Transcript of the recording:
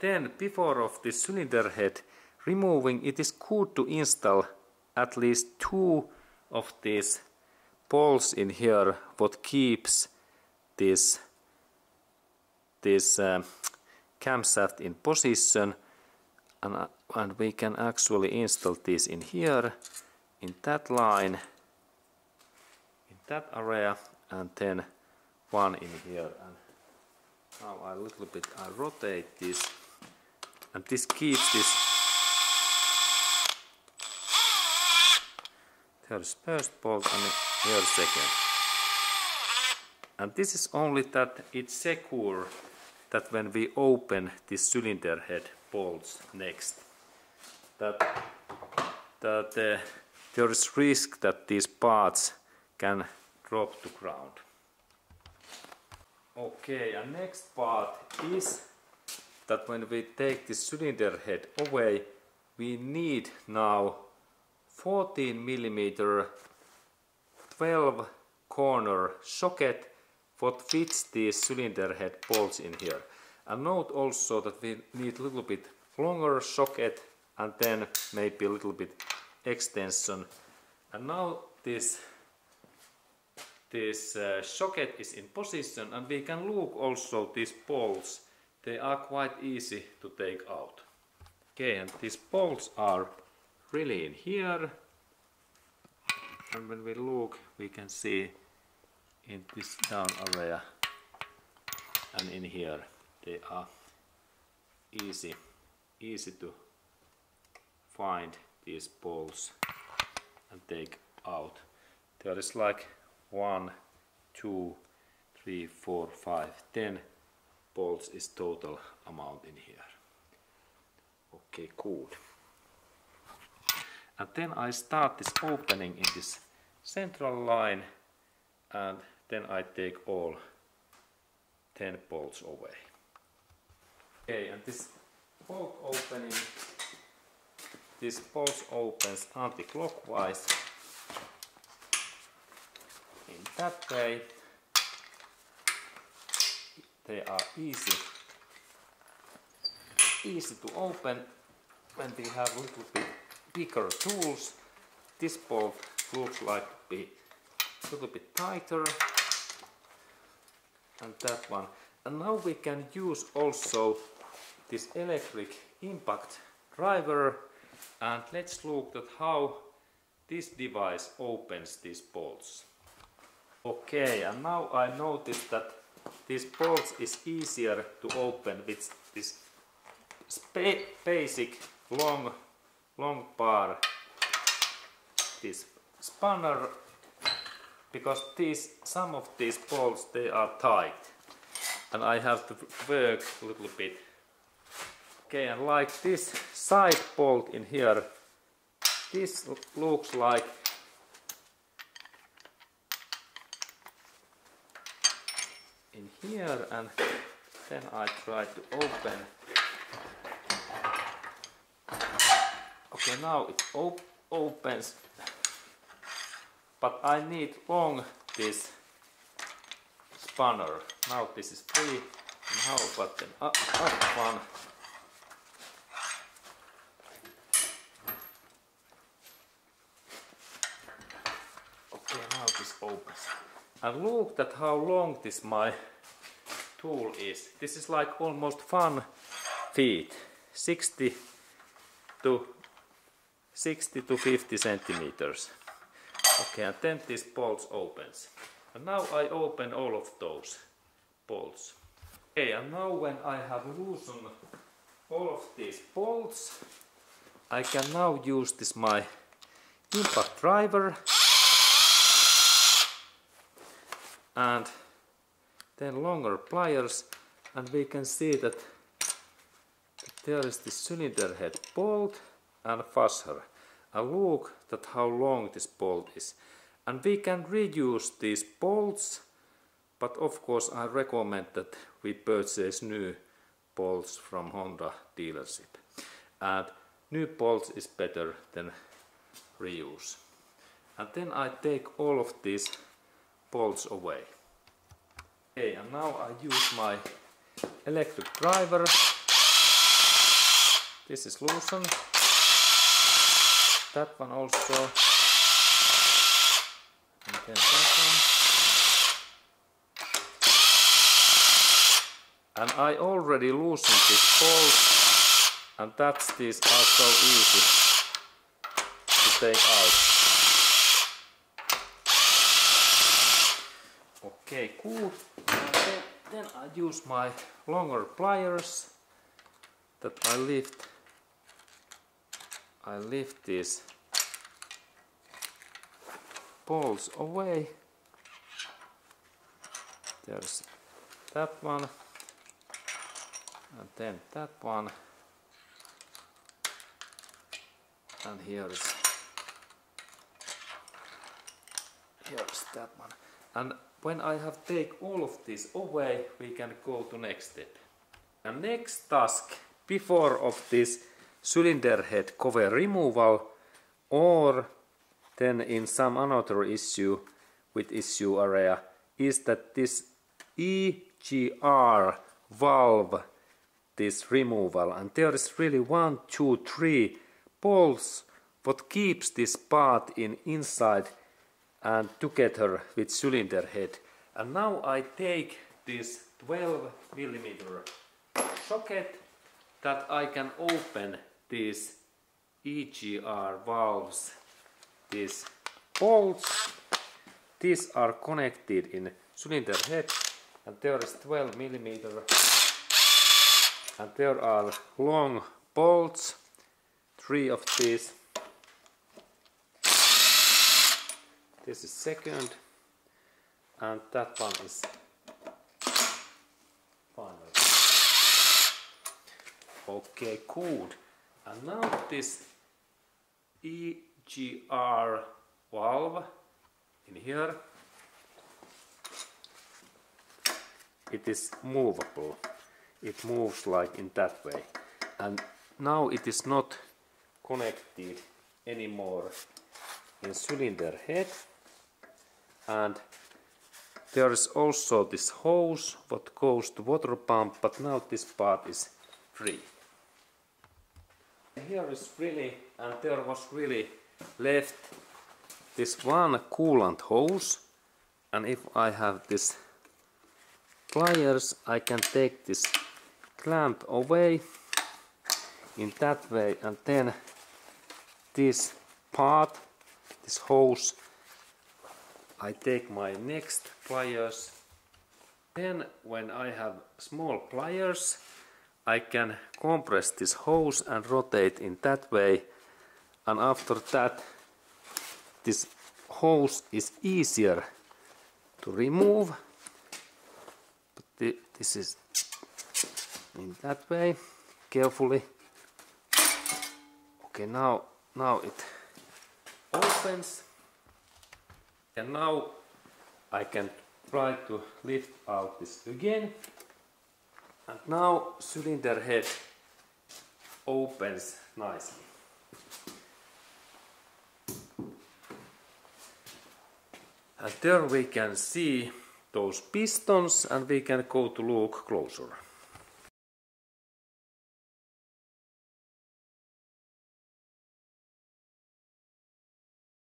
Then before of the cylinder head removing it is good to install at least two of these bolts in here what keeps this this uh, camshaft in position. And, uh, and we can actually install this in here in that line in that area and then one in here. And now I little bit I rotate this. And this keeps this there's first bolt and here second. And this is only that it's secure that when we open this cylinder head bolts next that that uh, there is risk that these parts can drop to ground okay and next part is that when we take this cylinder head away we need now 14 millimeter 12 corner socket what fits these cylinder head bolts in here. And note also that we need a little bit longer socket and then maybe a little bit extension. And now this this uh, socket is in position and we can look also these bolts. They are quite easy to take out. Okay, and these bolts are really in here. And when we look, we can see in this down area and in here they are easy easy to find these bolts and take out there is like one two three four five ten bolts is total amount in here. Okay cool. And then I start this opening in this central line and then I take all 10 bolts away. Okay, and this bolt opening, this bolt opens anti-clockwise in that way. They are easy, easy to open when we have little bit bigger tools. This bolt looks like to be a little bit tighter and that one. And now we can use also this electric impact driver and let's look at how this device opens these bolts. Okay, and now I noticed that this bolts is easier to open with this basic long long bar. This spanner because these some of these bolts they are tight. And I have to work a little bit. Okay and like this side bolt in here this looks like in here and then I try to open okay now it op opens but I need long this spanner. Now this is free. And how about the up, up one? Okay, now this opens. And look at how long this my tool is. This is like almost fun feet, 60 to 60 to 50 centimeters. Okay, and then this bolts opens. And now I open all of those bolts. Okay, and now when I have loosened all of these bolts, I can now use this my impact driver and then longer pliers and we can see that there is the cylinder head bolt and washer a look at how long this bolt is. And we can reuse these bolts, but of course I recommend that we purchase new bolts from Honda dealership. And new bolts is better than reuse. And then I take all of these bolts away. Okay, and now I use my electric driver. This is loosened. That one also. And then that one. And I already loosened this bolt and that's these are so easy to take out. Okay, cool. Then, I use my longer pliers that I lift I lift these bolts away. There's that one and then that one and here is here is that one and when I have take all of this away we can go to next step. And next task before of this cylinder head cover removal or then in some another issue with issue area is that this EGR valve this removal. And there is really one two three bolts what keeps this part in inside and together with cylinder head and now I take this 12 millimeter socket that I can open these EGR valves, these bolts. These are connected in cylinder head and there is 12 millimeter and there are long bolts, three of these. This is second and that one is final. Okay, good. And now this EGR valve in here, it is movable. It moves like in that way. And now it is not connected anymore in cylinder head. And there is also this hose what goes to water pump, but now this part is free. Here is really, and there was really left this one coolant hose and if I have this pliers I can take this clamp away in that way and then this part, this hose I take my next pliers. Then when I have small pliers I can compress this hose and rotate in that way. And after that this hose is easier to remove. But this is in that way carefully. Okay now now it opens and now I can try to lift out this again and now cylinder head opens nicely. And there we can see those pistons and we can go to look closer.